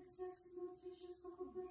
inaccessible treasures of a bit